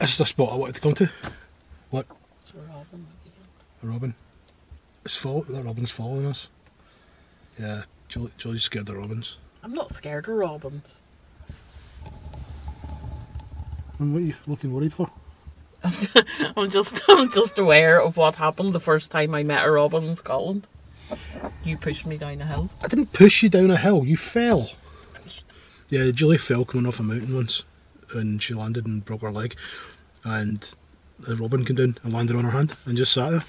This is the spot I wanted to come to. What? It's a robin. A robin. It's fall. That robin's following us. Yeah, Julie, Julie's scared of robins. I'm not scared of robins. And what are you looking worried for? I'm just I'm just aware of what happened the first time I met a robin in Scotland. You pushed me down a hill. I didn't push you down a hill. You fell. Yeah, Julie fell coming off a mountain once, and she landed and broke her leg, and the robin came down and landed on her hand and just sat there.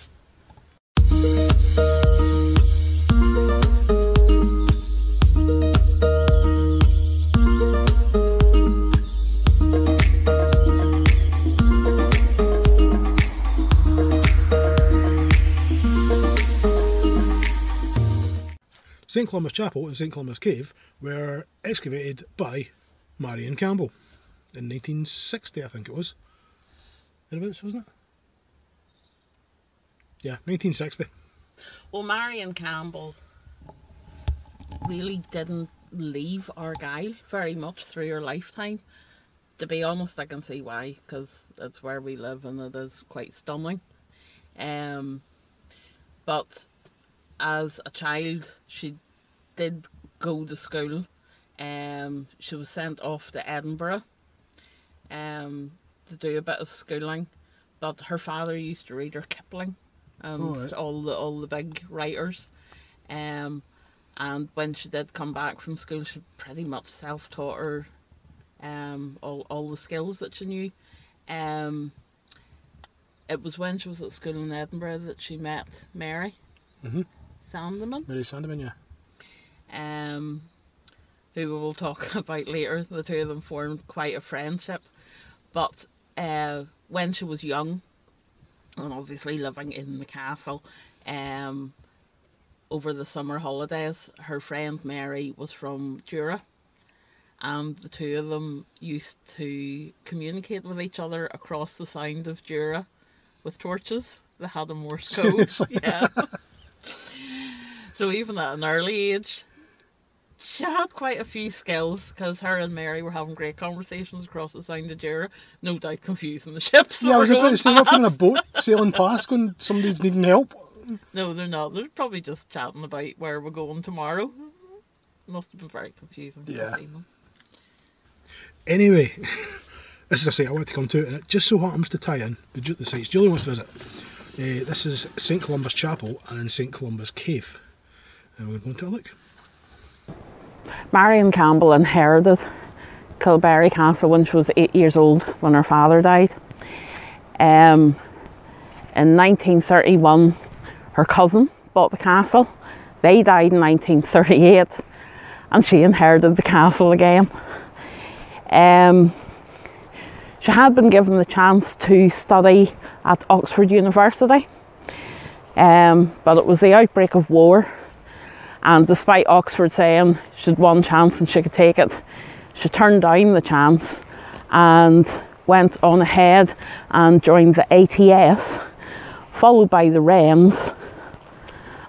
St Columba's Chapel and St Columba's Cave were excavated by Marion Campbell in 1960, I think it was. Thereabouts, wasn't it? Yeah, 1960. Well, Marion Campbell really didn't leave Argyll very much through her lifetime. To be honest, I can see why, because it's where we live and it is quite stunning. Um, but as a child, she did go to school. Um, she was sent off to Edinburgh um, to do a bit of schooling, but her father used to read her Kipling and Oh, right. all the all the big writers. Um, and when she did come back from school, she pretty much self-taught her um, all all the skills that she knew. Um, it was when she was at school in Edinburgh that she met Mary Mhm. Sandeman, Mary Sandeman, yeah. um, who we will talk about later. The two of them formed quite a friendship. But uh, when she was young, and obviously living in the castle, um, over the summer holidays, her friend Mary was from Jura, and the two of them used to communicate with each other across the sound of Jura with torches. They had a Morse code. Seriously? yeah. so even at an early age, she had quite a few skills because her and Mary were having great conversations across the sound of Jura, no doubt confusing the ships. Yeah, I was about to say, you're in a boat sailing past when somebody's needing help. No, they're not. They're probably just chatting about where we're going tomorrow. Must have been very confusing. Yeah. Anyway, this is a site I want to come to, and it just so happens to tie in with the sites Julie wants to visit. Uh, this is St Columba's Chapel and St Columba's Cave. And we're going to have a look. Marion Campbell inherited Kilberry Castle when she was eight years old when her father died. Um, in 1931, her cousin bought the castle. They died in 1938, and she inherited the castle again. Um, she had been given the chance to study at Oxford University, um, but it was the outbreak of war and despite Oxford saying she'd one chance and she could take it, she turned down the chance and went on ahead and joined the ATS, followed by the Wrens.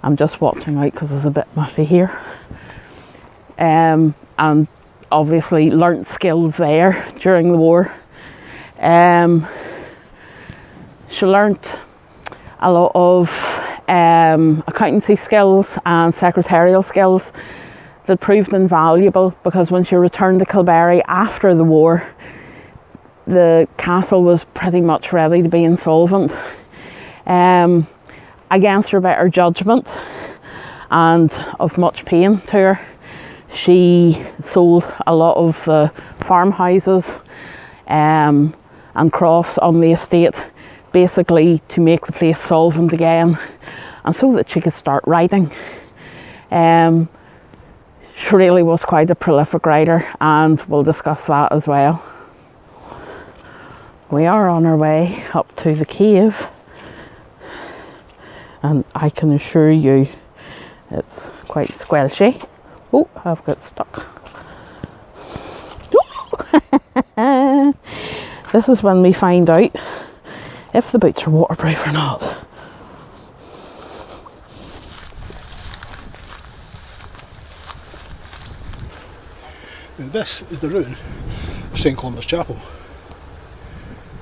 I'm just watching out because it's a bit muddy here. Um, and obviously learnt skills there during the war. Um, she learnt a lot of um, accountancy skills and secretarial skills that proved invaluable because when she returned to Kilberry after the war, the castle was pretty much ready to be insolvent. Um, against her better judgment and of much pain to her, she sold a lot of the farmhouses um, and crofts on the estate basically to make the place solvent again and so that she could start writing. Um, she really was quite a prolific writer and we'll discuss that as well. We are on our way up to the cave and I can assure you it's quite squelchy. Oh, I've got stuck. this is when we find out if the boots are waterproof or not. Now this is the ruin of St Columba's Chapel.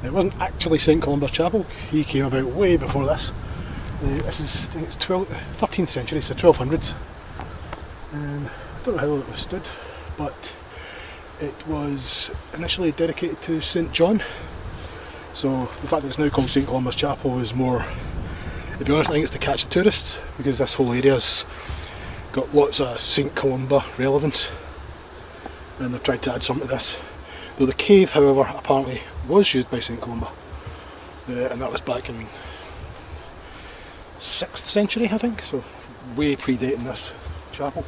It wasn't actually St Columba's Chapel, he came about way before this. Uh, this is, I think it's 12, 13th century, so 1200s. And I don't know how long it was stood, but it was initially dedicated to St John. So the fact that it's now called St Columba's Chapel is more, to be honest, I think it's to catch the tourists because this whole area's got lots of St Columba relevance and they've tried to add some to this. Though the cave, however, apparently was used by St Columba uh, and that was back in 6th century I think, so way predating this chapel.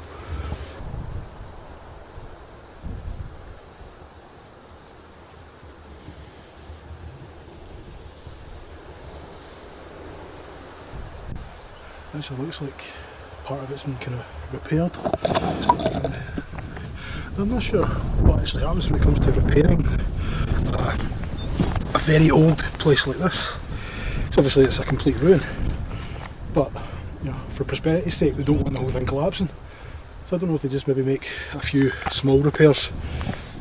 Actually looks like part of it's been kind of repaired. Uh, I'm not sure what actually happens when it comes to repairing a very old place like this. So obviously it's a complete ruin, but you know, for prosperity's sake they don't want the whole thing collapsing. So I don't know if they just maybe make a few small repairs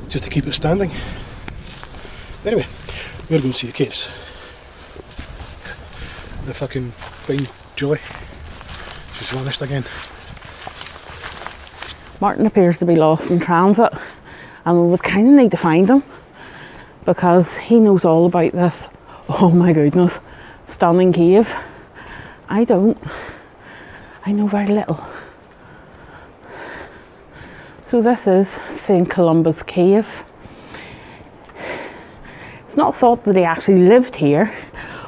just to keep it standing. Anyway, we're going to see the caves. If I can find Joy. She's vanished again. Martin appears to be lost in transit and we would kind of need to find him because he knows all about this. Oh my goodness, stunning cave. I don't. I know very little. So this is St Columba's Cave. It's not thought that he actually lived here,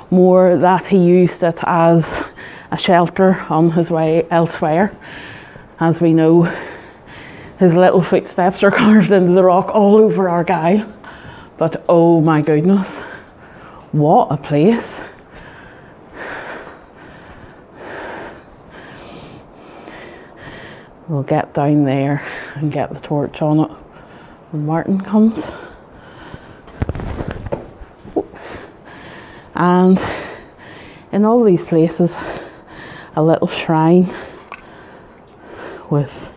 more that he used it as a shelter on his way elsewhere. As we know, his little footsteps are carved into the rock all over Argyll. But oh my goodness, what a place! We'll get down there and get the torch on it when Martin comes. And in all these places, a little shrine with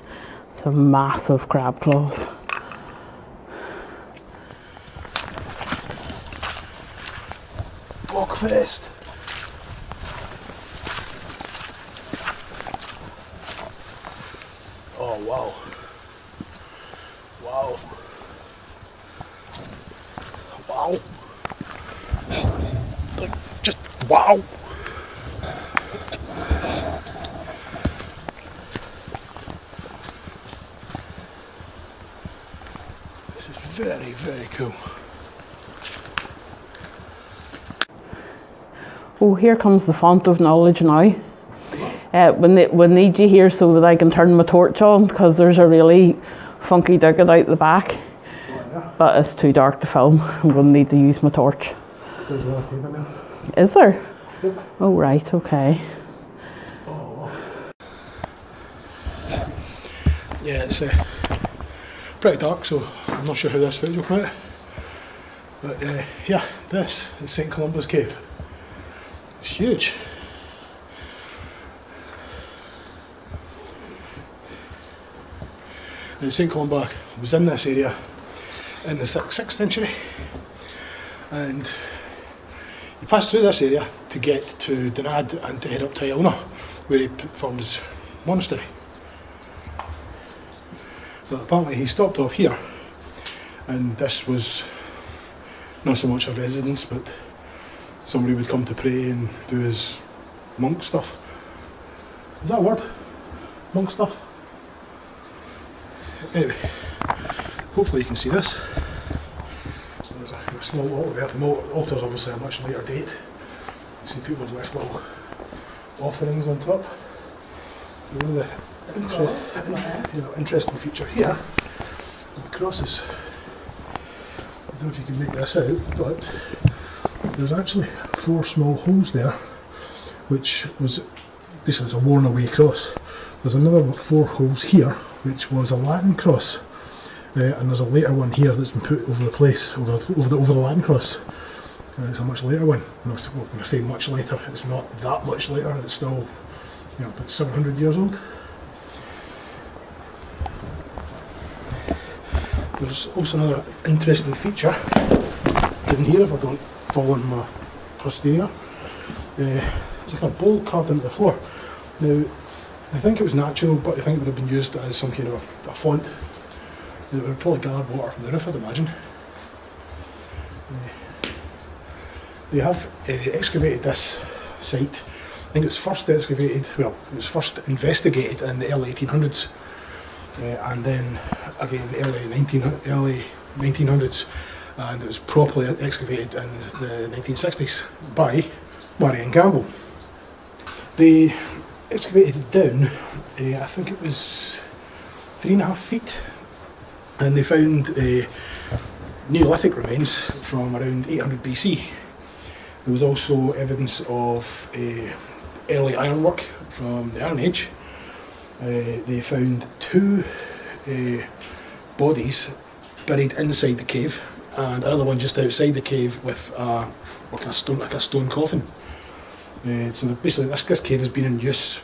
some massive crab claws. Bogfest! Oh wow. Wow. Wow. Just wow. This is very, very cool. Oh, here comes the font of knowledge now. Uh, we, ne- we need you here so that I can turn my torch on because there's a really funky digger out the back. But it's too dark to film. I'm going to need to use my torch. There's a lot of now. Is there? Yep. Oh, right, okay. Yeah, it's uh, pretty dark, so I'm not sure how this footage will come out. But uh, yeah, this is St Columba's Cave. It's huge. Now St Columba was in this area in the 6th century and he passed through this area to get to Dunadd and to head up to Iona where he formed his monastery. But apparently he stopped off here, and this was not so much a residence, but somebody would come to pray and do his monk stuff. Is that a word? Monk stuff? Anyway, hopefully you can see this. So there's a, a small altar there. The mo- altar's obviously a much later date. You see people's left little offerings on top. One of the inter- you know, interesting feature here, the crosses. I don't know if you can make this out, but there's actually four small holes there, which was this is a worn away cross. There's another four holes here, which was a Latin cross, uh, and there's a later one here that's been put over the place, over, over the over the Latin cross. Uh, it's a much later one. When I, say much later, it's not that much later. It's still, you know, about 700 years old. There's also another interesting feature in here, if I don't fall in my posterior. Uh, it's like a bowl carved into the floor. Now, they think it was natural, but they think it would have been used as some kind of a, font. It would probably gathered water from the roof, I'd imagine. Uh, they have uh, excavated this site. I think it was first excavated, well, it was first investigated in the early 1800s. Uh, and then again the early 19, early 1900s and it was properly excavated in the 1960s by Marion Campbell. They excavated it down, uh, I think it was three and a half feet, and they found uh, Neolithic remains from around 800 BC. There was also evidence of uh, early ironwork from the Iron Age. Uh, they found two uh, bodies buried inside the cave and another one just outside the cave with a, like a stone, like a stone coffin. Uh, so basically this, this cave has been in use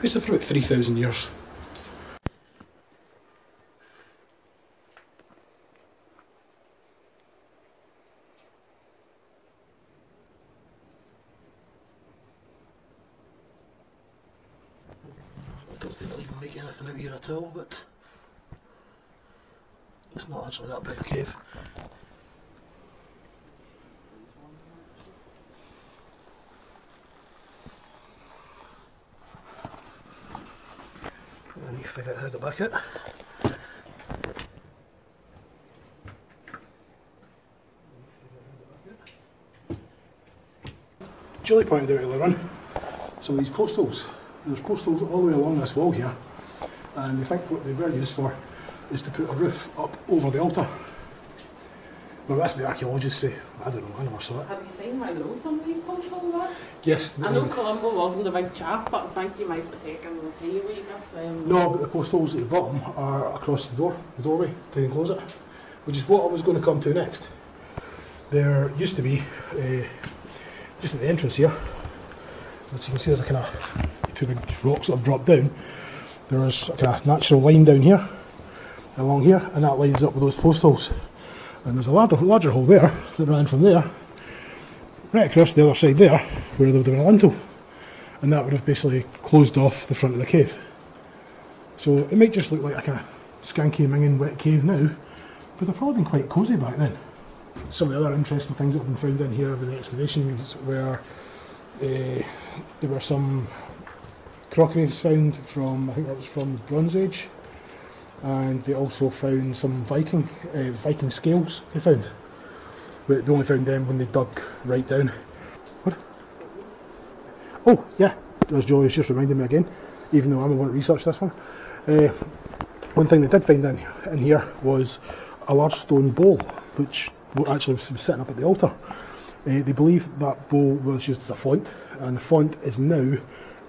basically for about 3,000 years. I don't think I'll even make anything out here at all, but it's not actually that big a cave. Figure out how to back it. Julie pointed out earlier on, so these post holes, there's post holes all the way along this wall here, and they think what they were used for is to put a roof up over the altar. Well, that's the archaeologists say. I don't know, I never saw it. Have you seen how low some post holes are? Yes, I know Columba wasn't a big chap, but I think you might have taken the tea wee. Um, No, but the post holes at the bottom are across the door, the doorway to enclose it, which is what I was going to come to next. There used to be, uh, just at the entrance here, as you can see there's a kind of two big rocks that have dropped down. There is a kind of natural line down here, along here, and that lines up with those post holes. And there's a larger, larger hole there that ran from there, right across the other side there, where there would have been a lintel. And that would have basically closed off the front of the cave. So it might just look like a kind of skanky, minging, wet cave now, but they've probably been quite cosy back then. Some of the other interesting things that have been found in here with the excavations were uh, there were some crockery found from, I think that was from the Bronze Age, and they also found some Viking uh, Viking scales they found. But they only found them when they dug right down. What? Oh, yeah, as Jolie's just reminded me again, even though I'm the one that researched this one. Uh, one thing they did find in, in here was a large stone bowl, which actually was sitting up at the altar. Uh, they believe that bowl was used as a font, and the font is now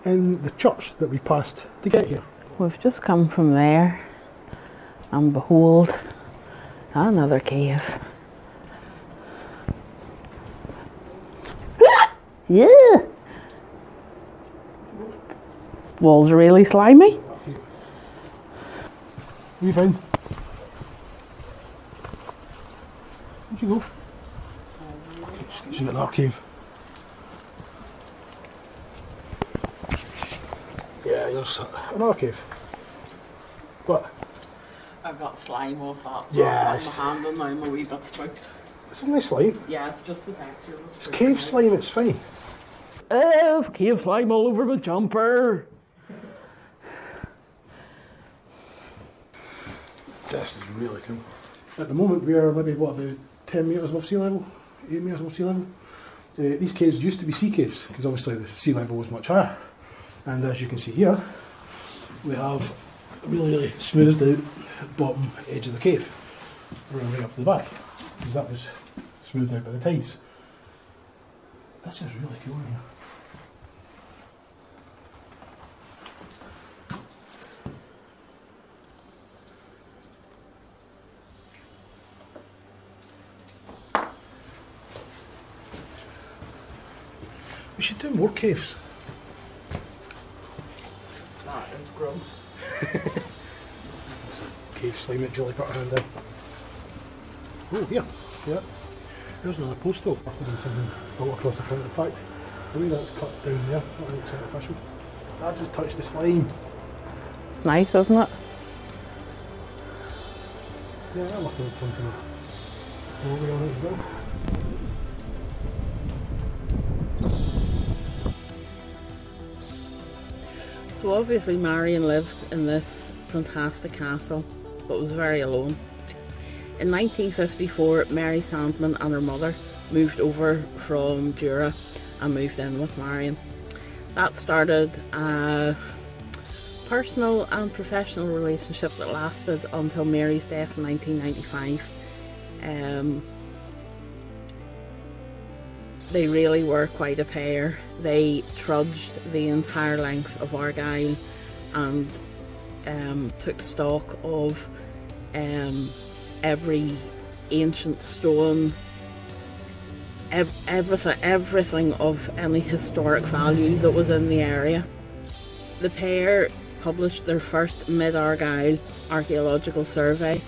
in the church that we passed to get here. We've just come from there, and behold, another cave. yeah! Walls are really slimy. What you found? Where'd you go? She's another cave. Yeah, there's another cave. What? I've got slime off that. Yes. On my hand and now I'm a wee bit spooked. It's only slime. Yeah, it's just the texture. It's cave slime, it's fine. Oh, cave slime all over my jumper. This is really cool. At the moment, we are maybe, what, about 10 metres above sea level? 8 metres above sea level? Uh, these caves used to be sea caves, because obviously the sea level was much higher. And as you can see here, we have really, really smoothed out bottom edge of the cave, right up to the back, because that was smoothed out by the tides. This is really cool here. We should do more caves. That is gross. Slime that Jolly put her hand in. Oh, here. Yeah. There's another postal. There's something built across the front. In fact, the way that's cut down there, that looks artificial. That just touched the slime. It's nice, isn't it? Yeah, that must have had something over on it as well. So obviously Marion lived in this fantastic castle, but was very alone. In 1954, Mary Sandeman and her mother moved over from Jura and moved in with Marion. That started a personal and professional relationship that lasted until Mary's death in 1995. Um, they really were quite a pair. They trudged the entire length of Argyll and um, took stock of um, every ancient stone, ev- everything, everything of any historic value that was in the area. The pair published their first mid Argyll archaeological survey